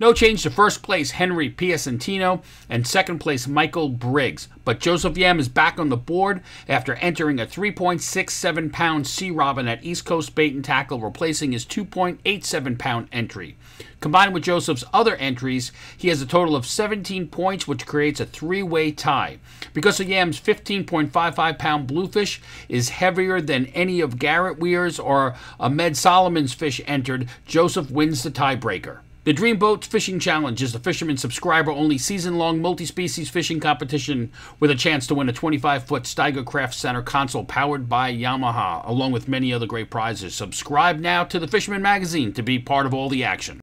No change to first place Henry Piacentino and second place Michael Briggs. But Joseph Yam is back on the board after entering a 3.67 pound sea robin at East Coast Bait and Tackle, replacing his 2.87 pound entry. Combined with Joseph's other entries, he has a total of 17 points, which creates a three way tie. Because of Yam's 15.55 pound bluefish is heavier than any of Garrett Weir's or Ahmed Soliman's fish entered, Joseph wins the tiebreaker. The Dream Boats Fishing Challenge is a fisherman subscriber only season long multi species fishing competition with a chance to win a 25 foot Steiger Craft Center console powered by Yamaha, along with many other great prizes. Subscribe now to the Fisherman Magazine to be part of all the action.